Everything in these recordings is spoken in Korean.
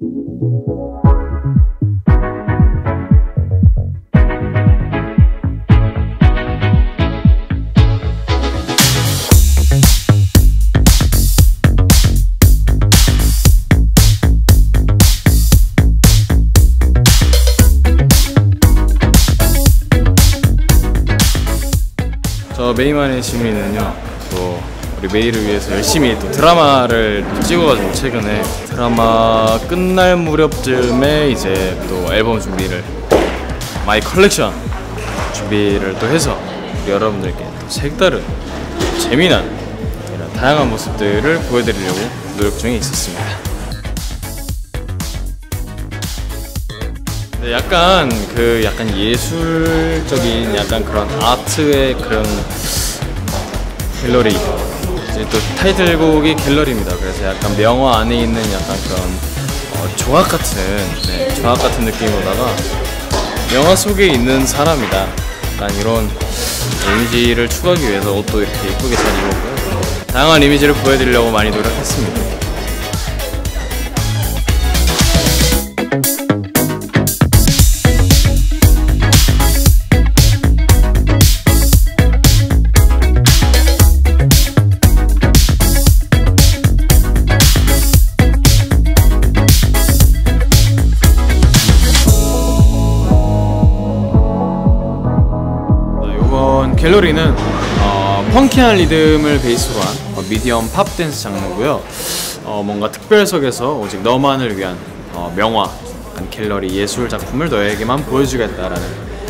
저 메이만의 시민은요 또 우리 메이를 위해서 열심히 또 드라마를 또 찍어가지고 최근에 드라마 끝날 무렵쯤에 이제 또 앨범 준비를 My Collection 준비를 또 해서 여러분들께 또 색다른 재미난 이런 다양한 모습들을 보여드리려고 노력 중에 있었습니다. 네, 약간 그 약간 예술적인 약간 그런 아트의 그런 갤러리 이제 또 타이틀곡이 갤러리입니다. 그래서 약간 명화 안에 있는 약간 그런 어, 조각 같은 네, 조각 같은 느낌으로다가 명화 속에 있는 사람이다. 약간 이런 이미지를 추구하기 위해서 옷도 이렇게 예쁘게 잘 입었고요. 다양한 이미지를 보여드리려고 많이 노력했습니다. 갤러리는 어, funky한 리듬을 베이스로 한 어, medium pop dance 장르고요. 어, 뭔가 특별석에서 오직 너만을 위한 어, 명화, 갤러리 예술 작품을 너에게만 보여주겠다라는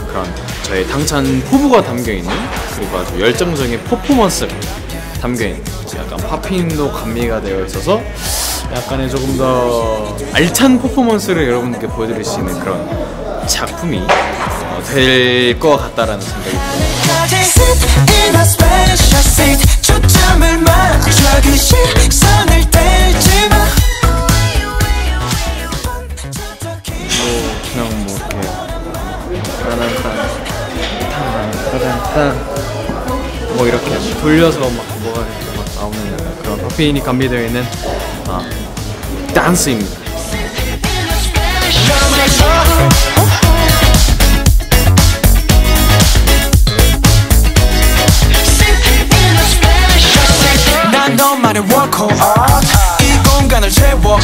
그런 저의 당찬 포부가 담겨 있는 그리고 아주 열정적인 퍼포먼스 담겨 있는 약간 popping도 가미가 되어 있어서 약간의 조금 더 알찬 퍼포먼스를 여러분께 보여드릴 수 있는 그런 작품이 어, 될것 같다라는 생각이 듭니다. 그 시선을 떼지 마 그냥 뭐 이렇게 따란딴 뭐 이렇게 돌려서 막 뭐가 이렇게 막 나오는 약간 그런 파페인이 감비되어 있는 아, 댄스입니다. 너만의 workhorse 이 공간을 채워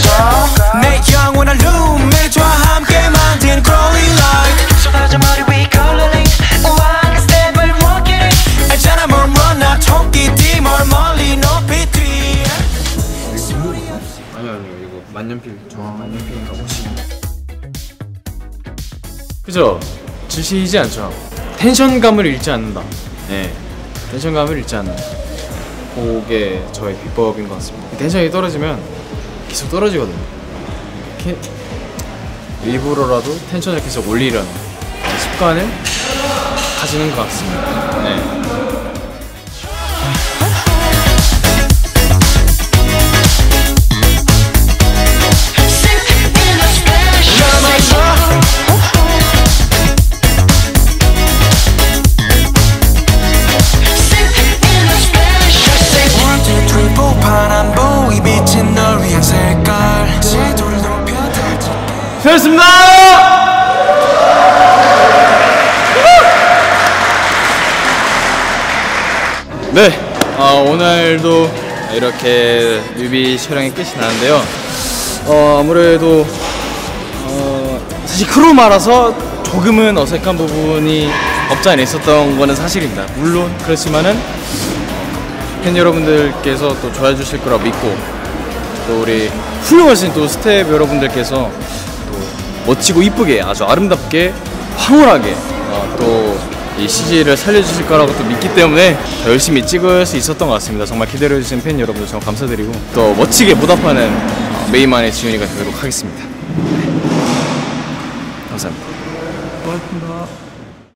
내 영원한 룸메이트와 함께 만든 growing light. 쏟아져 머리 위 coloring 우아한 스텝을 walking 알잖아 뭘 원하 토끼띠 멀 멀리 높이 뛰 아니요 아니요. 이거 만년필 저 만년필인가 보시면 그죠? 지시지 않죠? 텐션감을 잃지 않는다. 네. 텐션감을 잃지 않는 그게 저의 비법인 것 같습니다. 텐션이 떨어지면 계속 떨어지거든요. 이렇게 일부러라도 텐션을 계속 올리려는 습관을 가지는 것 같습니다. 네. 수고하셨습니다! 네, 어, 오늘도 이렇게 뮤비 촬영이 끝이 나는데요. 어, 아무래도 어, 사실 크로마라서 조금은 어색한 부분이 없지 않아 있었던 거는 사실입니다. 물론 그렇지만은 팬 여러분들께서 또 좋아해 주실 거라 믿고 또 우리 훌륭하신 또 스텝 여러분들께서 또 멋지고 이쁘게 아주 아름답게 황홀하게 어, 또 이 CG를 살려주실 거라고 또 믿기 때문에 더 열심히 찍을 수 있었던 것 같습니다. 정말 기다려주신 팬 여러분들 정말 감사드리고 또 멋지게 보답하는 어, 메이만의 지훈이가 되도록 하겠습니다. 네. 감사합니다. 고맙습니다.